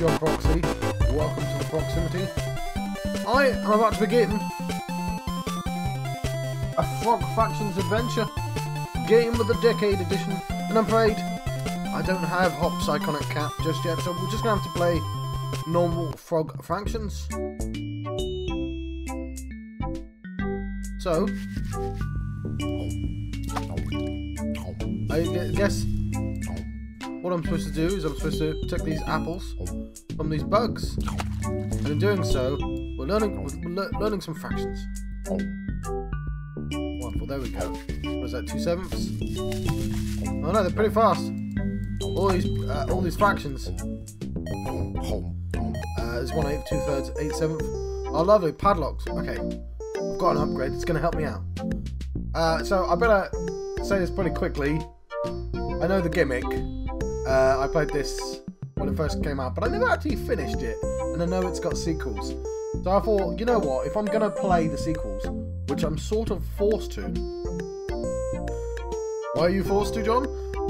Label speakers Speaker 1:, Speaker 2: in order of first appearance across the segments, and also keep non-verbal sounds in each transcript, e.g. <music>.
Speaker 1: John Proxy. Welcome to the proximity. I am about to begin a Frog Fractions adventure. Game of the Decade Edition. And I'm afraid I don't have Hop's iconic cap just yet, so we're just going to have to play normal Frog Fractions. So, I guess what I'm supposed to do is I'm supposed to protect these apples from these bugs. And in doing so, we're learning we're le learning some fractions. Wonderful, there we go. What is that, two sevenths? Oh no, they're pretty fast. All these uh, all these fractions. Uh, there's one eighth, two thirds, eight seventh. Oh lovely, padlocks. Okay. I've got an upgrade, it's gonna help me out. Uh, so I better say this pretty quickly. I know the gimmick. Uh, I played this when it first came out, but I never actually finished it, and I know it's got sequels. So I thought, you know what, if I'm going to play the sequels, which I'm sort of forced to. Why are you forced to, John?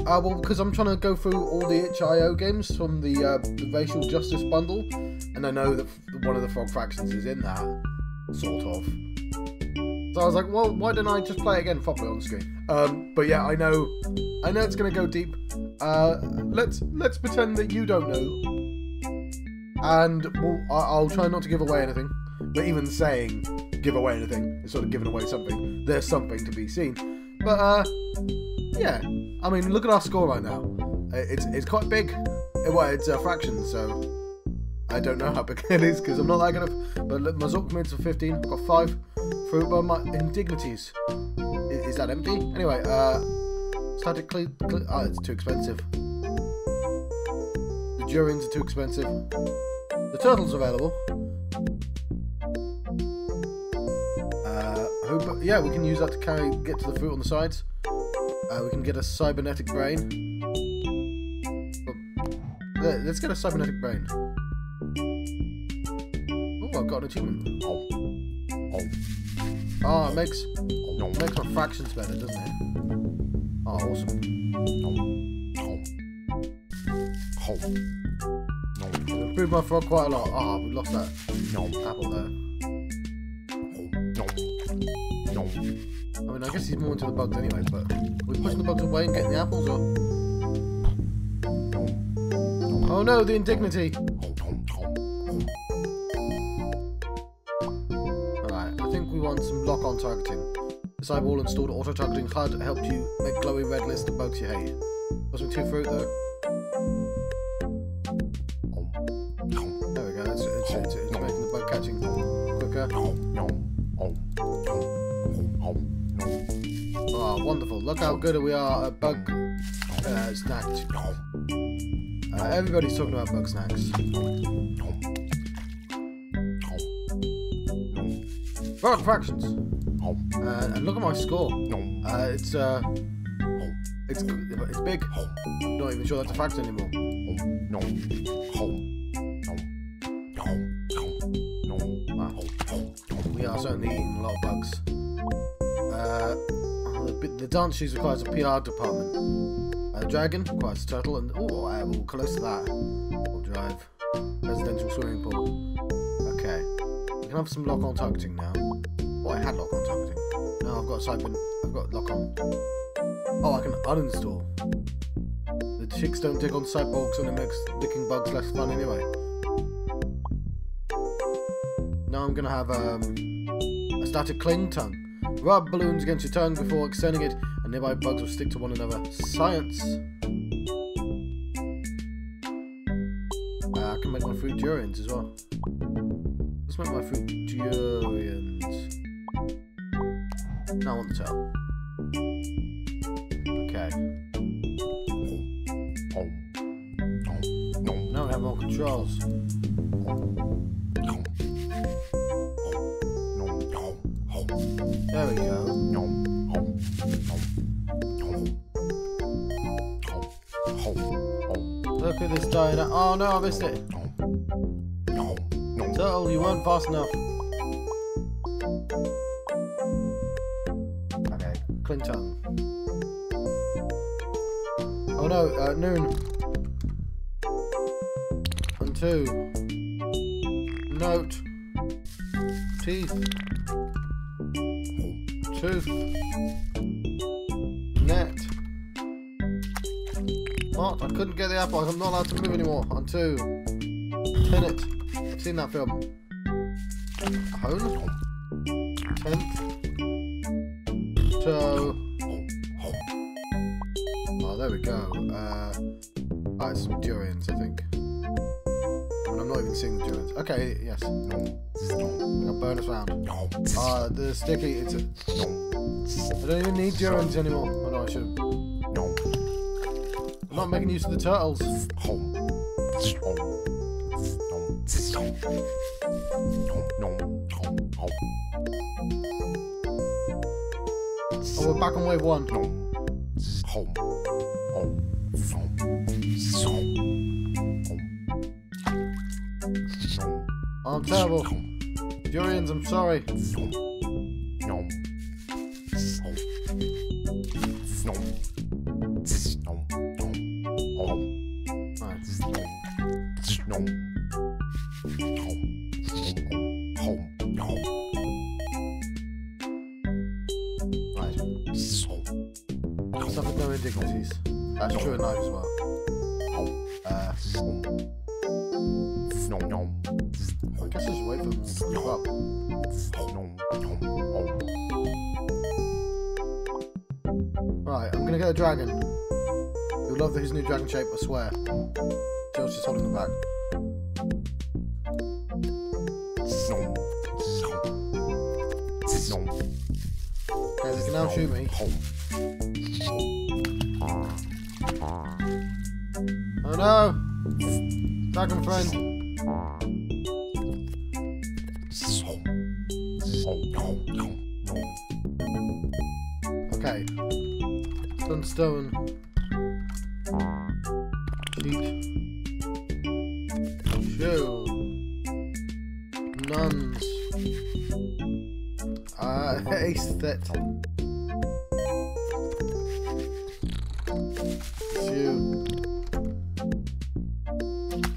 Speaker 1: Uh, well, because I'm trying to go through all the HIO games from the, uh, the Racial Justice Bundle, and I know that one of the Frog Fractions is in that, sort of. So I was like, well, why don't I just play it again properly on screen? Um, but yeah, I know, I know it's gonna go deep. Uh, let's let's pretend that you don't know, and we'll, I'll try not to give away anything. But even saying give away anything is sort of giving away something. There's something to be seen. But uh, yeah, I mean, look at our score right now. It's it's quite big. Well, it's a fraction, so I don't know how big <laughs> it is because I'm not that good. But look, my Zork for 15. I've got five. Fruit by my indignities. Is, is, that empty? Anyway, uh, statically. Oh, it's too expensive. The durians are too expensive. The turtle's available. Uh, hope, yeah, we can use that to carry, get to the fruit on the sides. Uh, we can get a cybernetic brain. let's get a cybernetic brain. Oh, I've got an achievement. Oh, oh. oh it makes makes my fractions better, doesn't it? Oh, awesome. Improved my frog quite a lot. Ah, oh, we lost that apple there. I mean, I guess he's more into the bugs anyway, but we're pushing the bugs away and getting the apples, or? Oh no, the indignity! Alright, I think we want some lock-on targeting. This eyeball installed auto-targeting HUD helped you make glowy red list of bugs you hate. Wasn't too fruit though. There we go, it's, it's, it's, it's making the bug catching quicker. Oh, wonderful. Look how good we are at bug uh, snacks. Uh, everybody's talking about bug snacks. Frog fractions. Uh, and look at my score. Uh, it's uh, it's it's big. I'm not even sure that's a fact anymore. Wow. We are certainly eating a lot of bugs. Uh, the, the dance shoes requires a PR department. A dragon requires a turtle, and oh, uh, we're close to that. We'll drive. Residential swimming pool. Okay. We can have some lock-on targeting now. Oh, I had lock on targeting. No, I've got cyber. I've got lock on. Oh, I can uninstall. The chicks don't dig on cyborgs and it makes licking bugs less fun anyway. Now I'm gonna have um, a static cling tongue. Rub balloons against your tongue before extending it, and nearby bugs will stick to one another. Science. Uh, I can make my fruit durians as well. Let's make my fruit durians. Now I want the tail. Okay. Now we have more controls. There we go. Look at this dino. Oh no, I missed it. Turtle, you weren't fast enough. Uh, noon. Hunt. two. Note. Teeth. Tooth. Net. What? I couldn't get the apple. I'm not allowed to move anymore. On two. Tenet. I've seen that film. Hone? Tenth. Okay, yes. A bonus round. Ah, the sticky. It's. A, I don't even need durians anymore. Oh no, I should. I'm not making use of the turtles. Oh, we're back on wave one. I'm sorry. Suffered no indignities. That's true knife as well. Love his new dragon shape, I swear. Joe's just holding the back.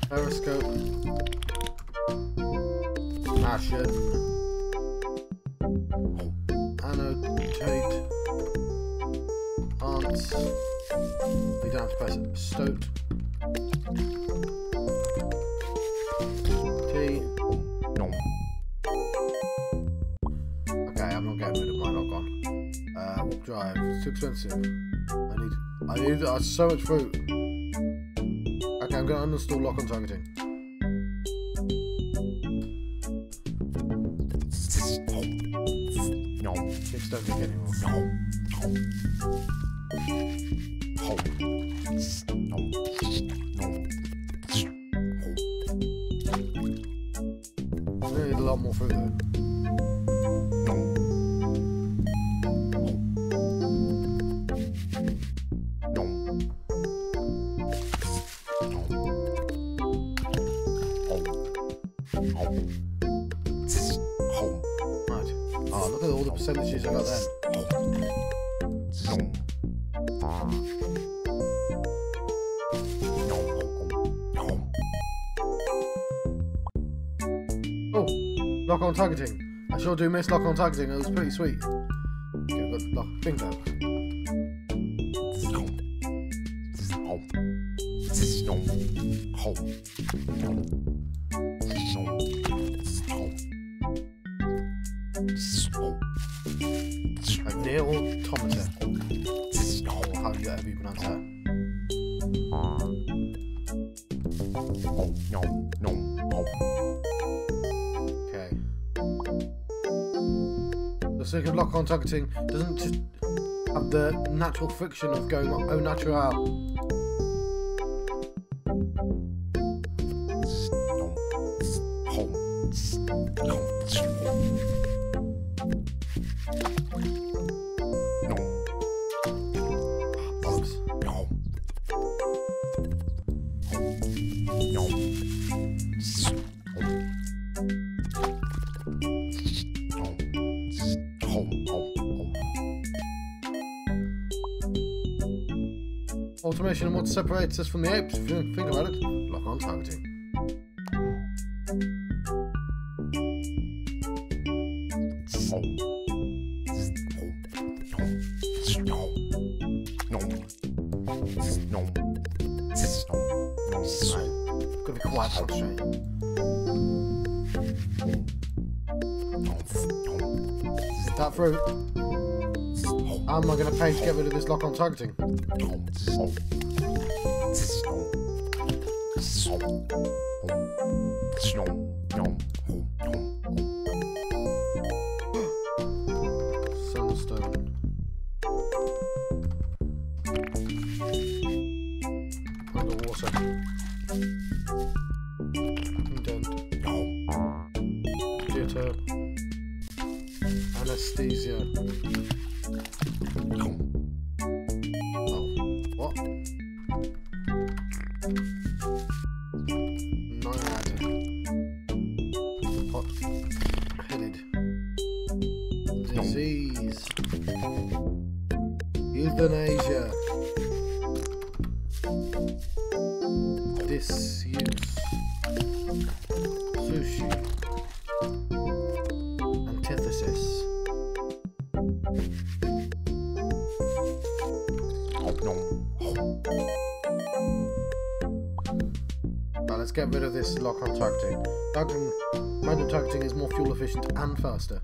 Speaker 1: Periscope. Ashen. Annotate. Aunts. You don't have to press it. Stoat. T. Okay, I'm not getting rid of my lock on. Uh, drive? It's too expensive. I need. I need uh, so much fruit. I'm gonna uninstall lock on targeting. Lock on targeting. I sure do miss lock on targeting. It was pretty sweet. Okay, got lock. On targeting doesn't have the natural friction of going au oh, natural. definition of what separates us from the apes. If you think about it, lock on targeting. That fruit. Am I going to pay to get rid of this lock on targeting? です。Get rid of this lock on targeting. Targeting, random targeting is more fuel efficient and faster.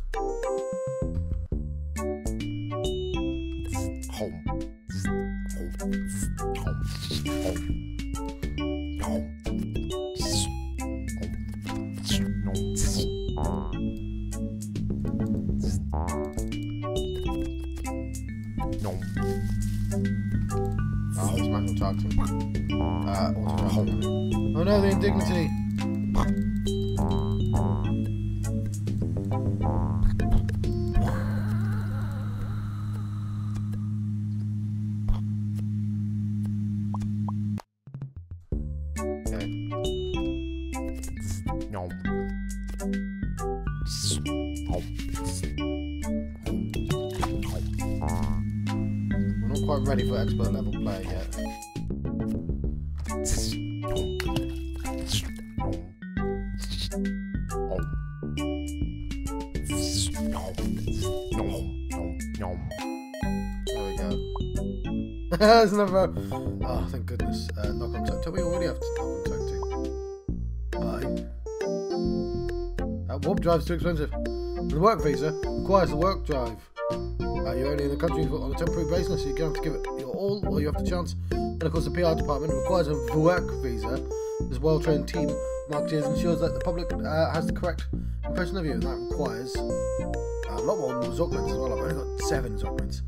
Speaker 1: There's another. Oh, thank goodness. Uh, lock on. Tell me already have to lock on tag too. Fine. That warp drive's too expensive. The work visa requires a work drive. Uh, you're only in the country on a temporary basis, so you're going to have to give it your all while you have the chance. And of course, the PR department requires a work visa. This well-trained team marketeers ensures that the public uh, has the correct impression of you, and that requires uh, a lot more Zockmans as well. I've only got seven Zockmans.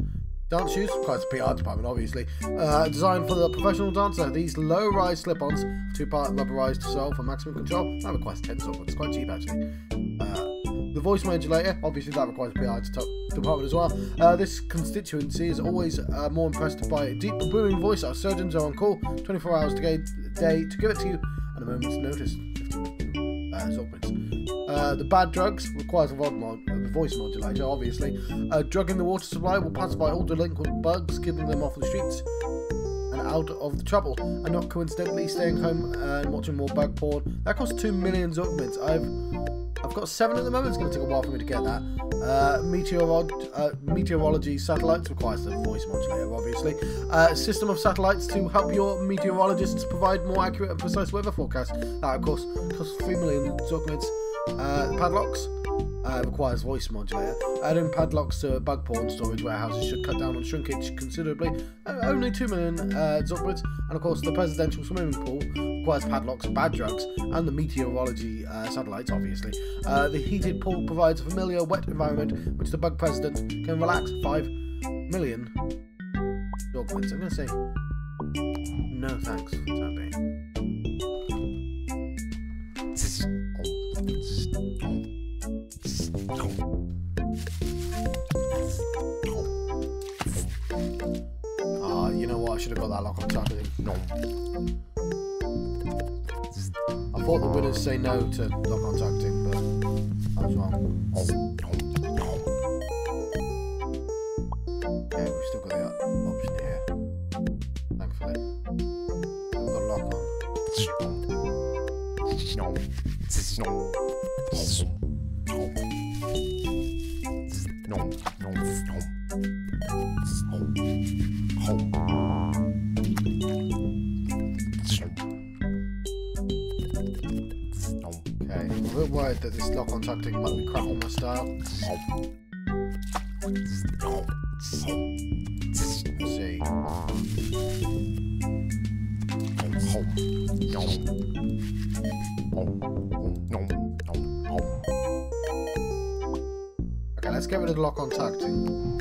Speaker 1: Dance shoes quite the PR department, obviously. Uh, designed for the professional dancer. These low-rise slip-ons, two-part rubberized sole for maximum control. That requires ten Zockmans. It's quite cheap actually. Uh, the voice modulator, obviously that requires PR department as well. Uh, this constituency is always uh, more impressed by a deep booming voice. Our surgeons are on call 24 hours a day to give it to you at a moment's notice. 15 uh. Uh, the bad drugs requires a uh, voice modulator, obviously. Uh, drugging the water supply will pacify all delinquent bugs, keeping them off the streets and out of the trouble, and not coincidentally staying home and watching more bug porn. That costs two million Zockmans. I've I've got seven at the moment. It's going to take a while for me to get that. Uh, meteorod, uh, meteorology satellites requires the voice modulator, obviously. Uh, system of satellites to help your meteorologists provide more accurate and precise weather forecasts. That, of course, costs three million Zockmans. Uh, padlocks uh, requires voice modulator. Adding padlocks to bug porn storage warehouses should cut down on shrinkage considerably. Uh, only 2 million uh. And of course, the presidential swimming pool requires padlocks, bad drugs, and the meteorology uh, satellites, obviously. Uh, the heated pool provides a familiar wet environment which the bug president can relax. 5 million Zockmans. I'm going to say no thanks for the time being. Should have got that lock on targeting. No. I thought the winners say no to lock on targeting, but I was wrong. Yeah, we've still got the option here. Thankfully. We've got lock on. bit be crap on my style. See. Okay, let's get rid of the lock on tactic.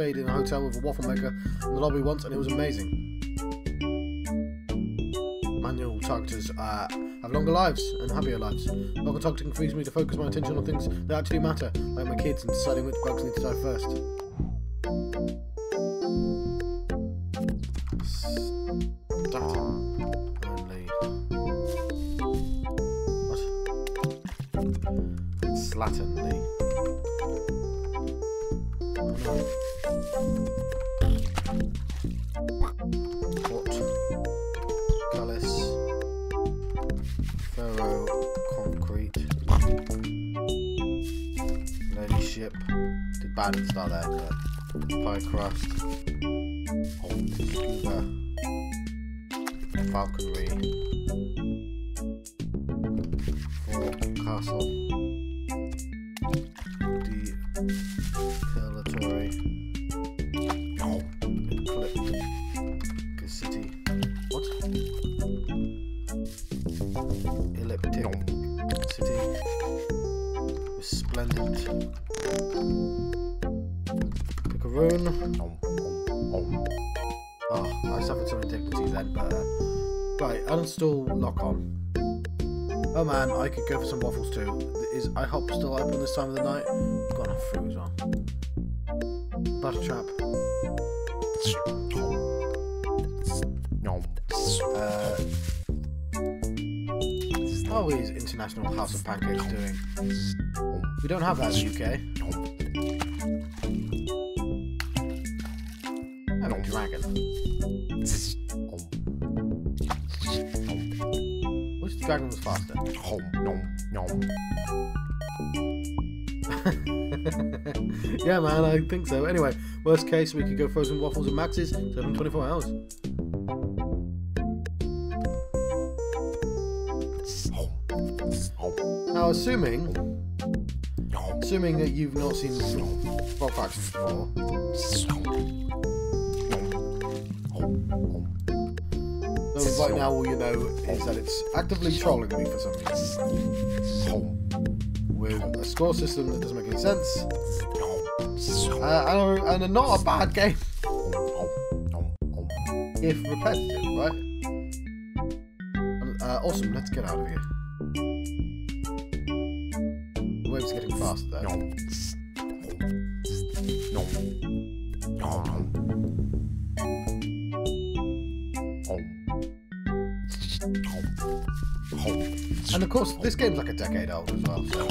Speaker 1: Stayed in a hotel with a waffle maker in the lobby once and it was amazing. Manual targeters uh, have longer lives and happier lives. Longer targeting frees me to focus my attention on things that actually matter, like my kids and deciding which bugs need to die first. Pie crust. Oh, I suffered some indignities then, but uh, right, uninstall lock on. Oh man, I could go for some waffles too. Is IHOP still open this time of the night? Food as well. Butter trap. Uh, how is International House of Pancakes doing? We don't have that in the UK. Dragon was faster? <laughs> yeah, man, I think so. Anyway, worst case, we could go frozen waffles and Max's 7 24 hours. Now, assuming, assuming that you've not seen Frog Fractions before, right now all you know is that it's actively trolling me for some reason. With a score system that doesn't make any sense, uh, and, a, not a bad game if repetitive, right? Uh, awesome, let's get out of here. The wave's getting faster though. And of course, this game's like a decade old as well, so.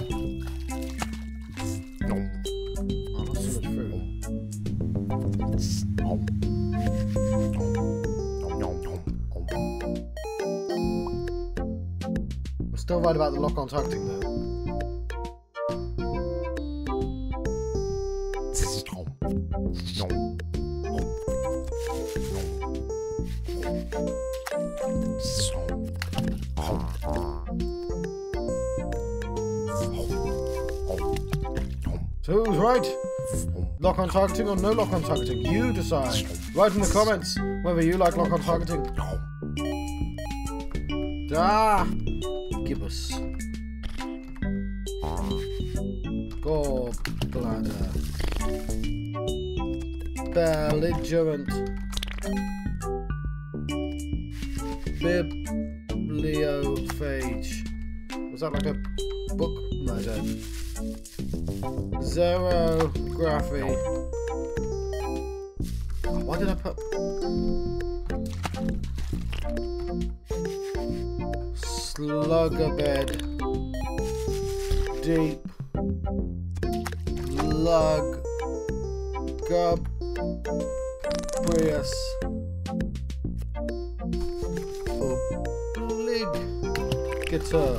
Speaker 1: I'm still right about the lock on targeting though. Lock on targeting or no lock on targeting? You decide. Write in the comments whether you like lock on targeting. Ah! Gibbous. Gallbladder. Belligerent. Bibliophage. Was that like a book? No, I don't. Zerography. Oh, why did I put... Slugger bed. Deep. Lug. Gub. Brius. Oblig. Guitar.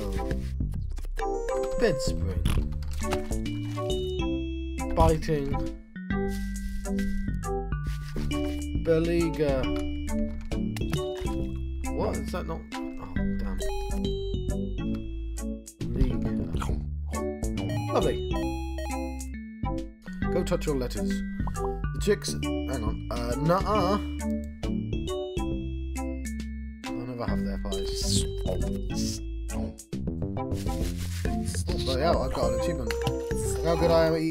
Speaker 1: Bed spring. Biting. Beliga. What is that not? Oh damn. Lovely. Go touch your letters. The chicks. Hang on. Uh, nuh-uh.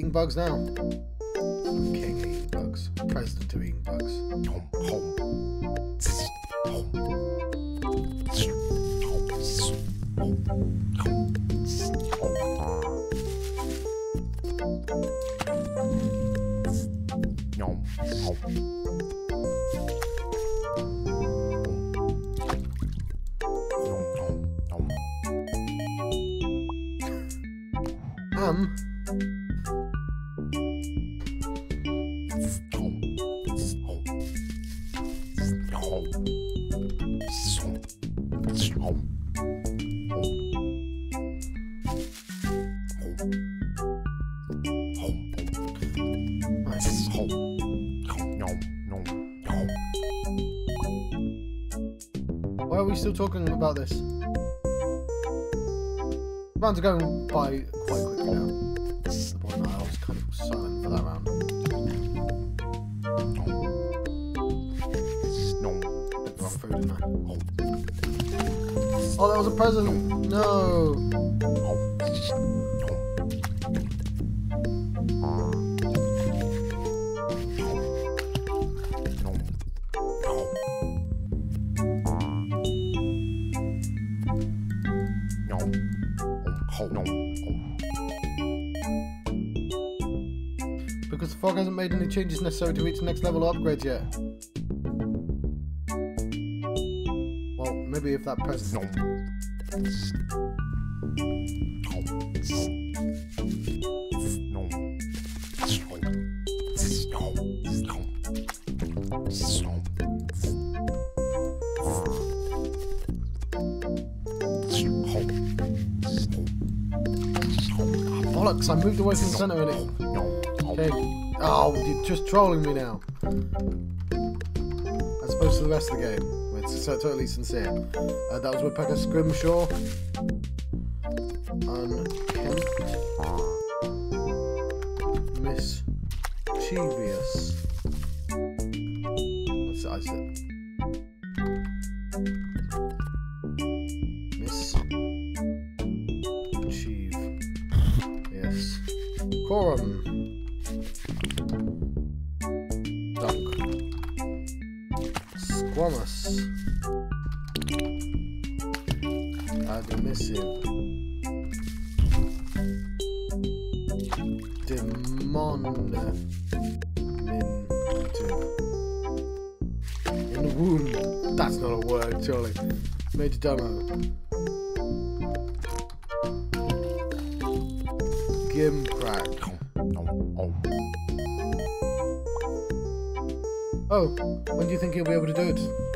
Speaker 1: Eating bugs now. King at eating bugs. President of eating bugs. Still talking about this? Rounds are going by quite quickly now. The point I was kind of silent for that round. Rough food, didn't I? Oh, that was a present! No! Because the fog hasn't made any changes necessary to reach the next level of upgrades yet. Well, maybe if that present. Bollocks, I moved away from the centre and it. Okay. Oh, you're just trolling me now. As opposed to the rest of the game, it's totally sincere. Uh, that was Woodpecker Scrimshaw. Squamous. Ah, Demonminative. In the wound. That's not a word, surely. Major Domo. Gimcrack. When do you think he'll be able to do it?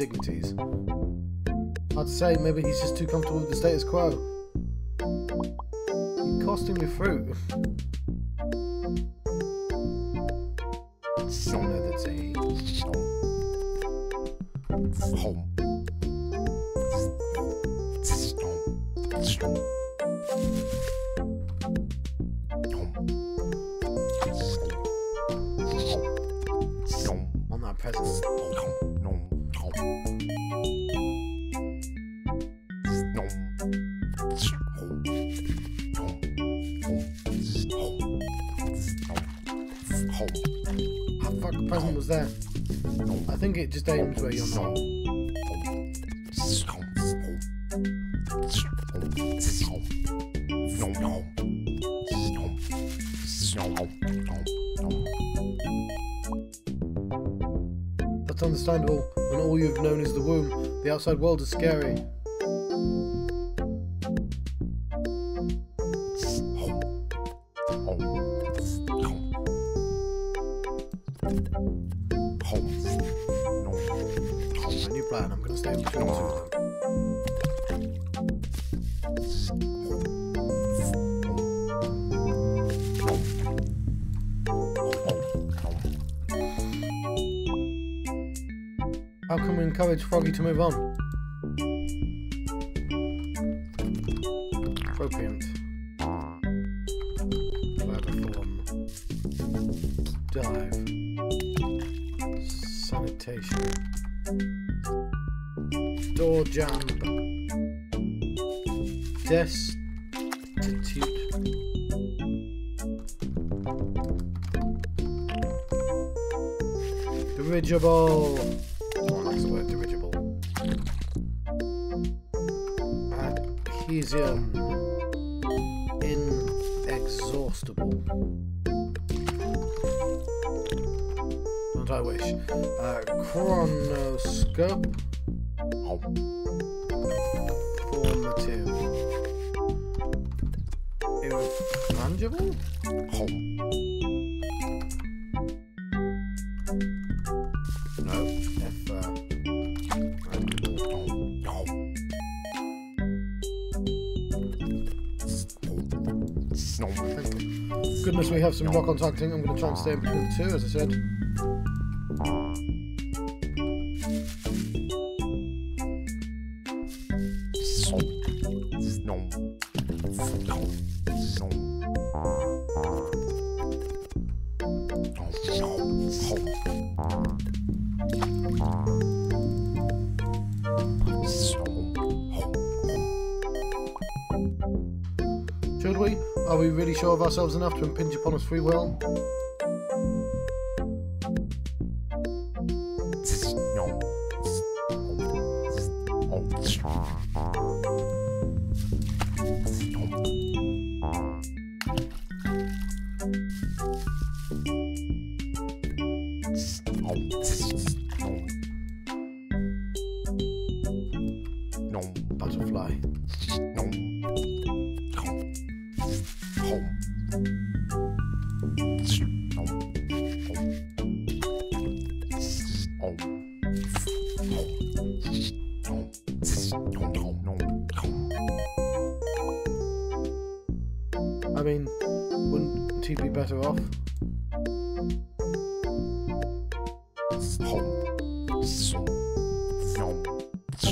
Speaker 1: Indignities. I'd say maybe he's just too comfortable with the status quo. You costing me fruit. Solidity. present That's understandable when all you've known is the womb. The outside world is scary. How can we encourage Froggy to move on? Appropriate. Platform. Dive. Sanitation. Door jam. Contacting. I'm going to try and stay in between the two, as I said. Ourselves enough to impinge upon his free will?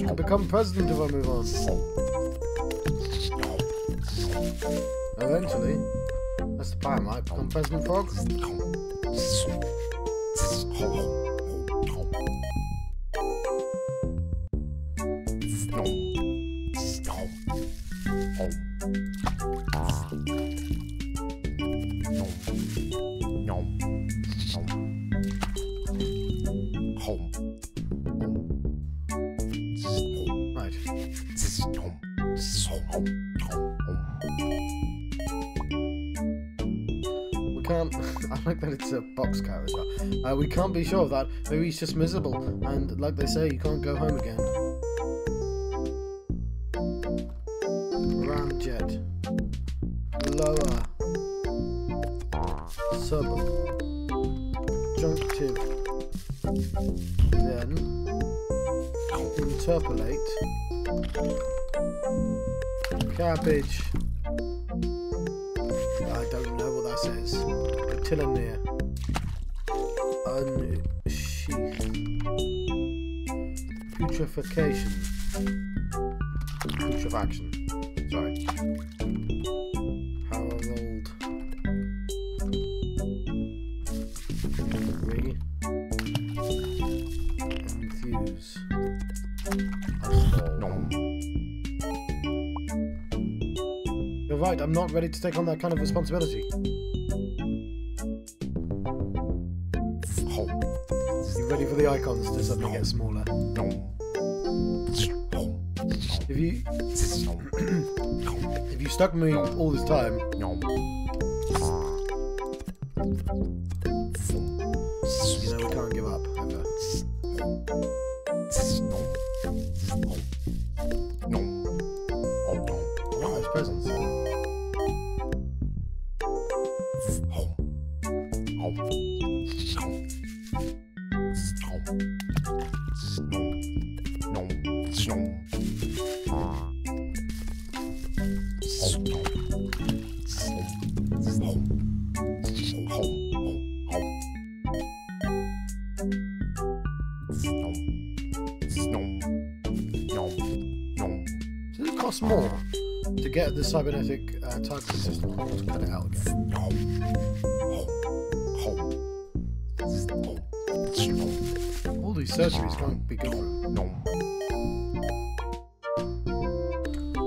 Speaker 1: Could become president if I move on. Eventually. That's the plan, right? Become President Frog? We can't be sure of that. Maybe he's just miserable, and like they say, you can't go home again. Ramjet. Lower. Sub. Junctive. Then. Interpolate. Cabbage. I don't know what that says. Telomere. Putrefaction. Putrefaction. Sorry. Harold. Re. Enthuse. Asshole. You're right, I'm not ready to take on that kind of responsibility. ready for the icons to suddenly get smaller. You <clears throat> if you stuck with me all this time, More to get the cybernetic uh, targeting system or to cut it out again? All these surgeries can't be good.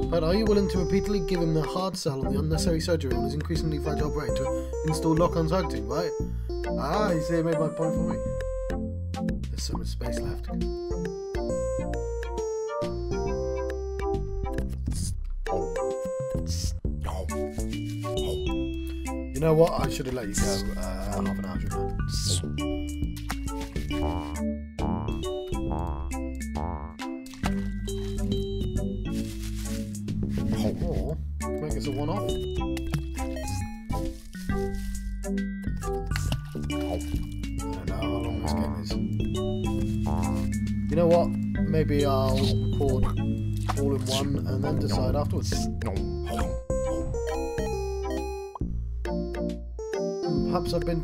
Speaker 1: But are you willing to repeatedly give him the hard sell on the unnecessary surgery on his increasingly fragile brain to install lock-on targeting, right? Ah, you see, I made my point for me. There's so much space left. Know what? I should have let you go uh, half an hour, shouldn't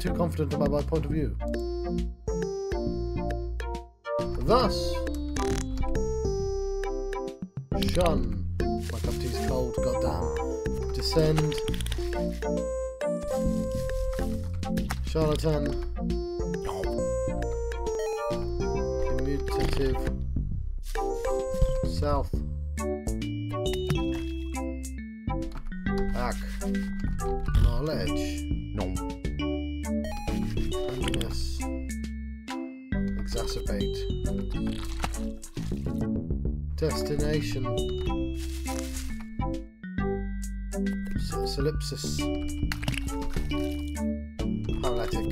Speaker 1: too confident about my point of view. Thus, shun. My cup of tea's cold, goddamn. Descend. Charlatan. Commutative. South. Destination. S- Solipsis. Paralytic.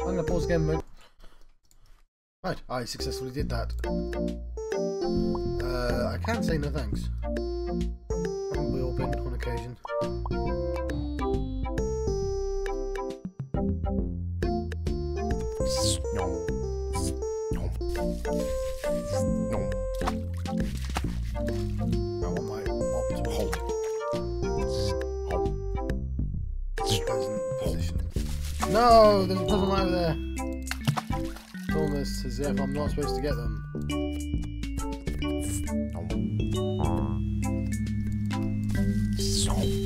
Speaker 1: I'm gonna pause again, mate. Right, I successfully did that. Uh, I can't say no thanks. No, there's a puzzle right over there. It's almost as if I'm not supposed to get them.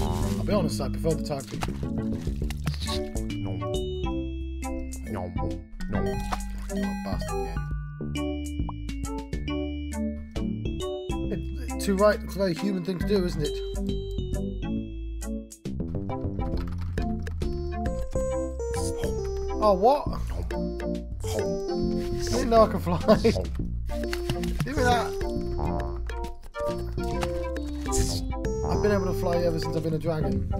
Speaker 1: I'll be honest, I prefer the targeting. Oh, bastard game. It, to write, it's a very human thing to do, isn't it? Oh, what? I didn't know I could fly. <laughs> Give me that. I've been able to fly ever since I've been a dragon.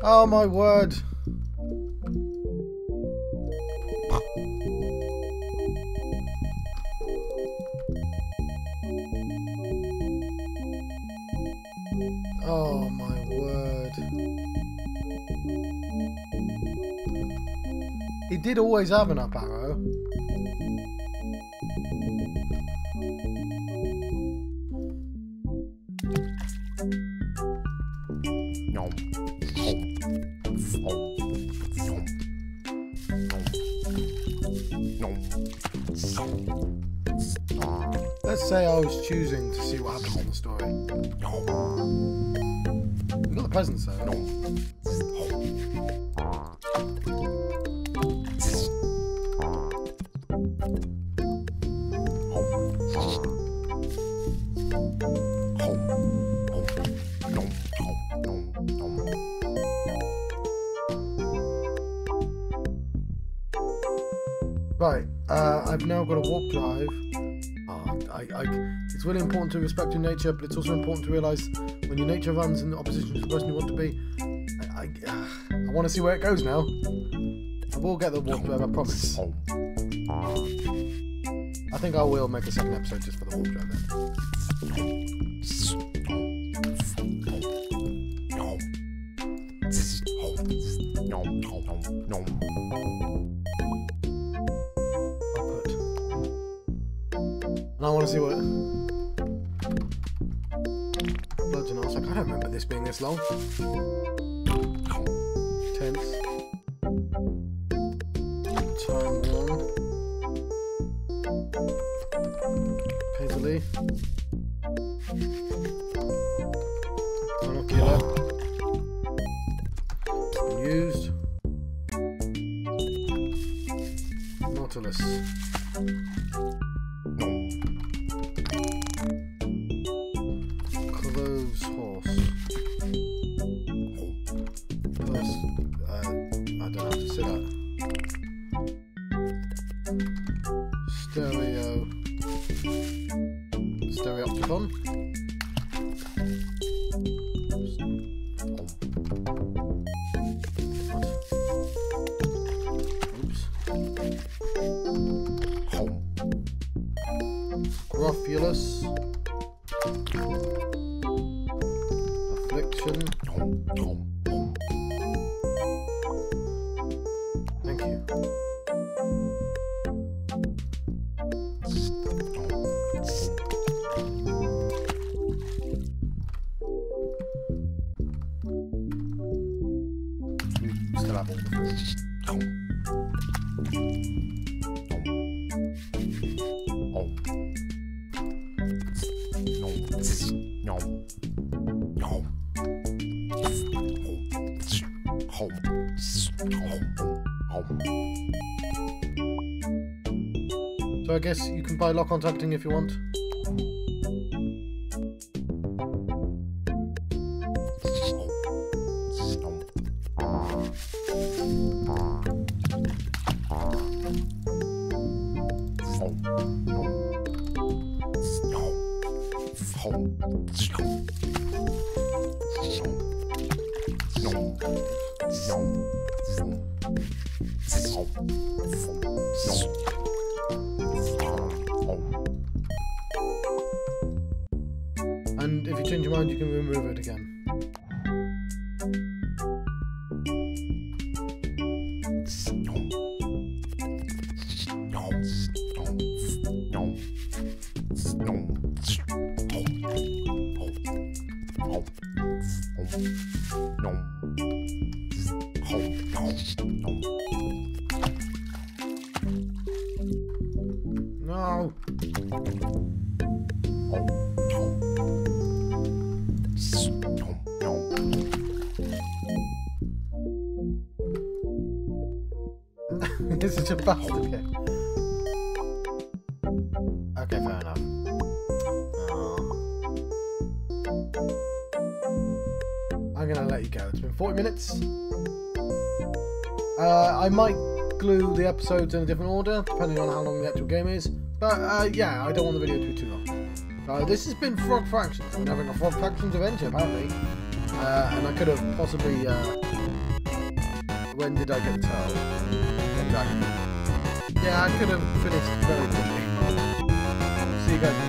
Speaker 1: Oh my word. Did always have an up arrow. Let's say I was choosing to see what happens in the story. You got the presents though. Important to respect your nature, but it's also important to realise when your nature runs in opposition to the person you want to be. I, I, I want to see where it goes now. I will get the warp drive, I promise. I think I will make a second episode just for the warp drive I want to see what. I don't remember this being this long. Tense. So I guess you can buy lock-on targeting if you want. I might glue the episodes in a different order, depending on how long the actual game is. But uh, yeah, I don't want the video to be too long. Uh, this has been Frog Fractions. We're having a Frog Fractions adventure, apparently. Uh, and I could have possibly. Uh, when did I get towel? Exactly. Yeah, I could have finished very quickly. See you guys.